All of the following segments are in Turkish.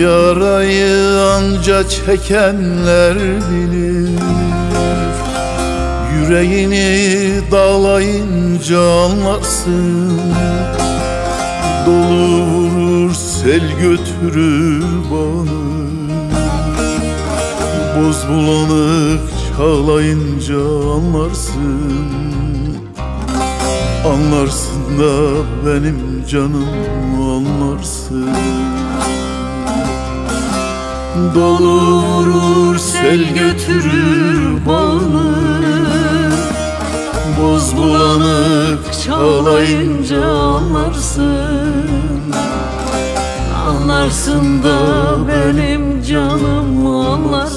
Yarayı anca çekenler bilir. Yüreğini dağlayınca anlarsın. Dolu vurur sel götürür bana Boz bulanık çağlayınca anlarsın. Anlarsın da benim canım anlarsın Dolu vurur sel götürür bağını Boz bulanık çağlayınca anlarsın. Anlarsın da benim canım anlarsın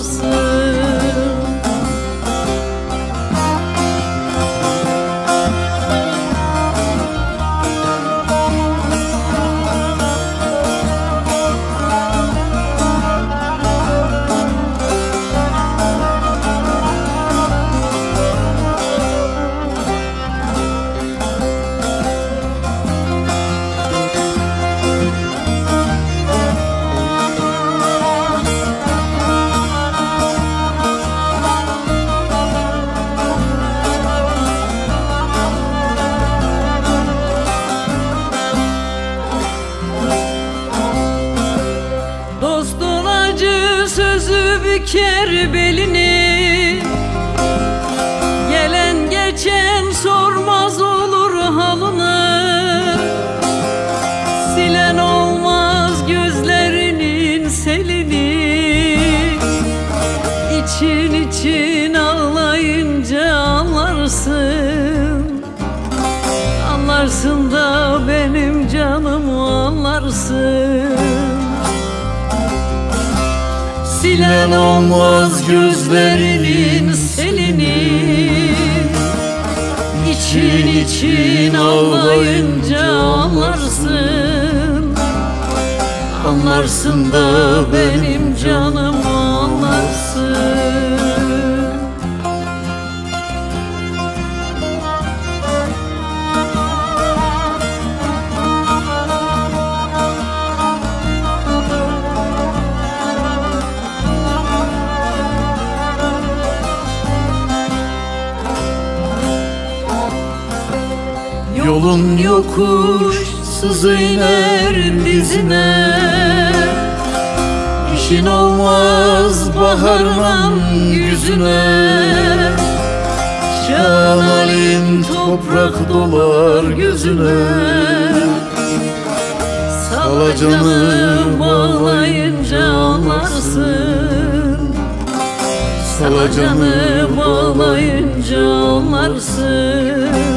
Olmaz gözlerinin selini İçin için ağlayınca anlarsın. Anlarsın da benim canımı Yolun yokuş sızı iner dizine. İşin olmaz baharla yüzüne. Şan halim toprak dolar gözüne. Salacanı bağlayınca anlarsın. Salacanı bağlayınca anlarsın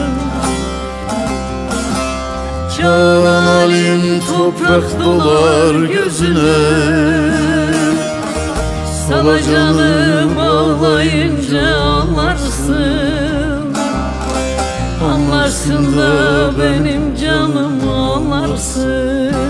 Çağan halim toprak dolar gözüne. Salacanı bağlayınca anlarsın Anlarsın da benim canımı anlarsın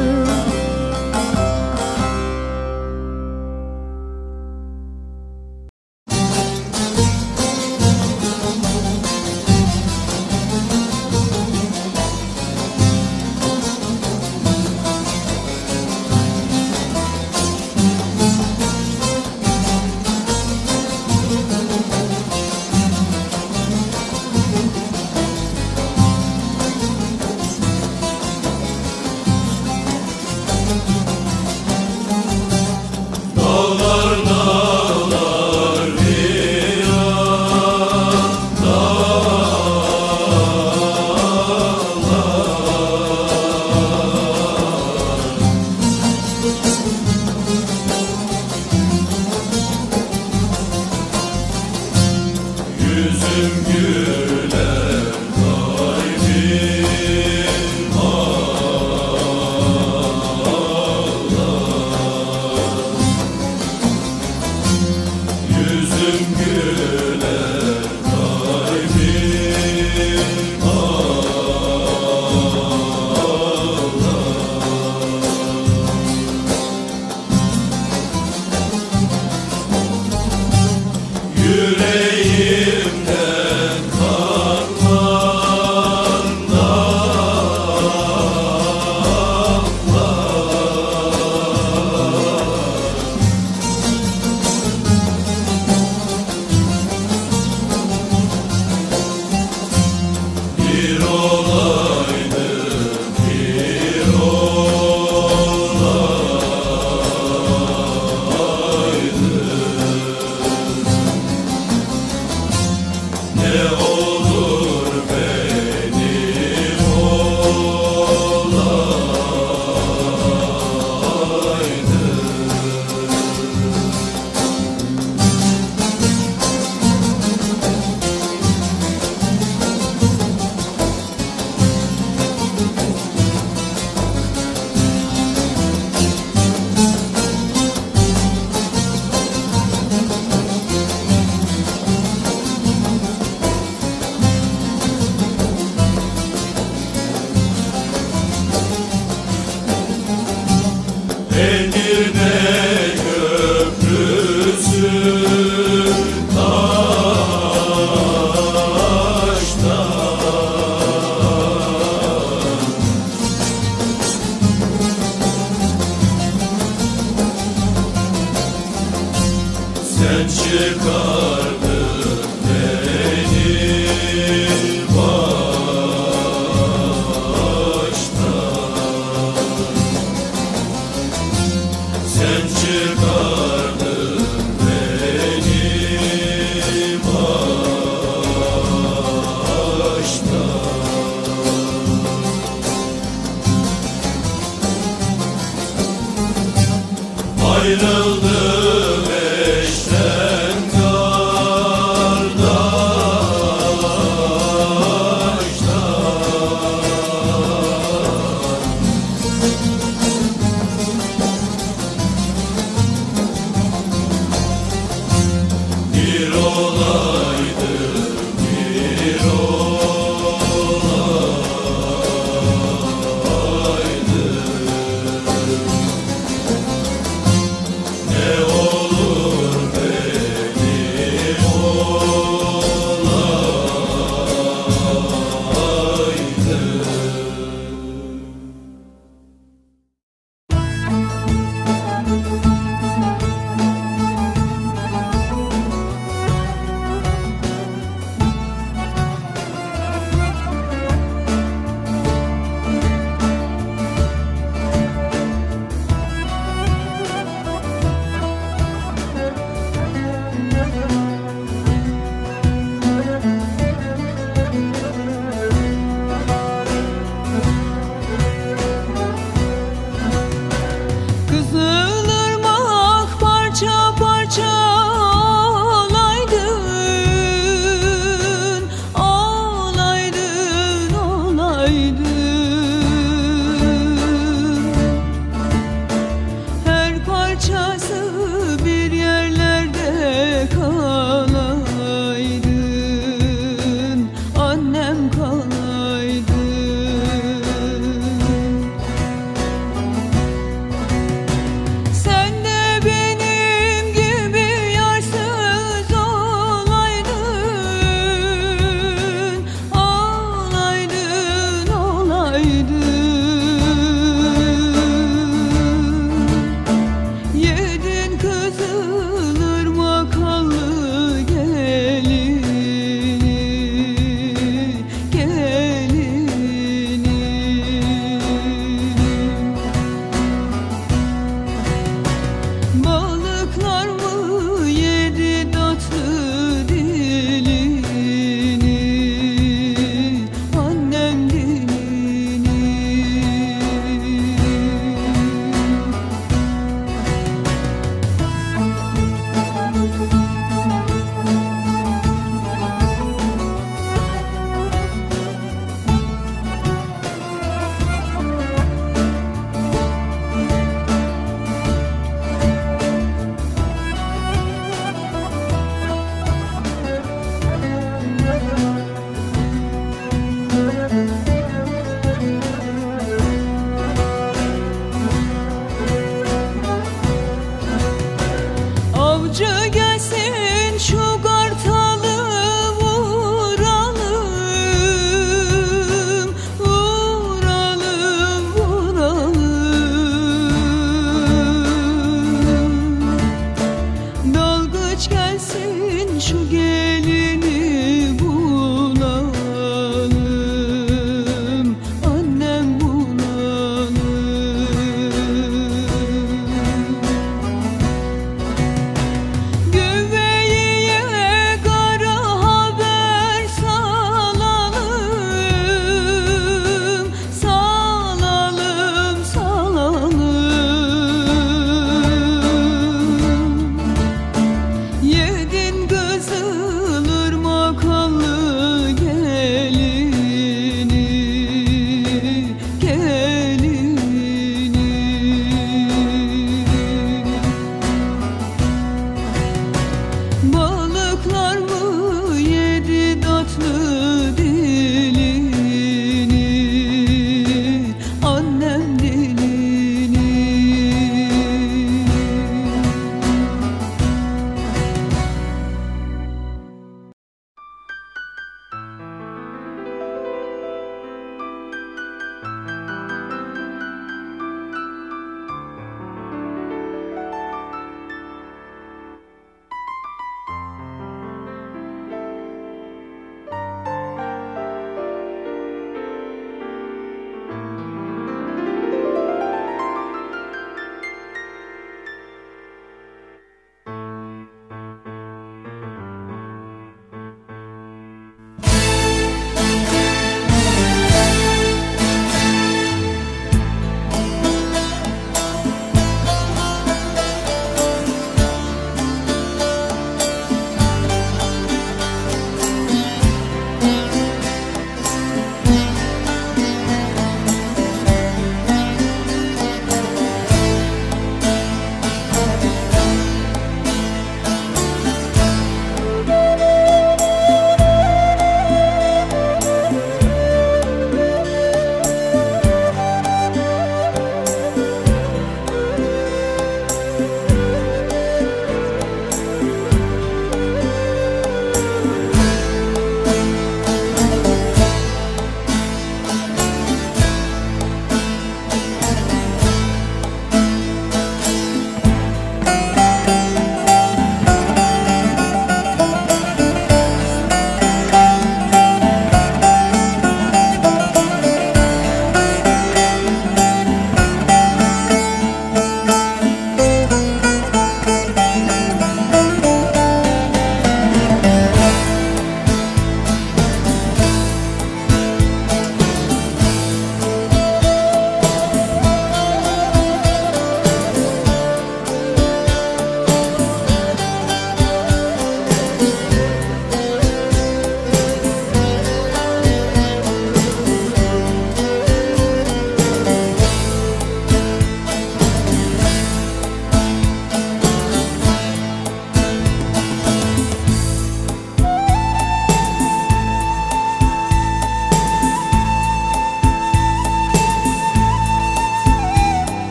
Edirne köprüsü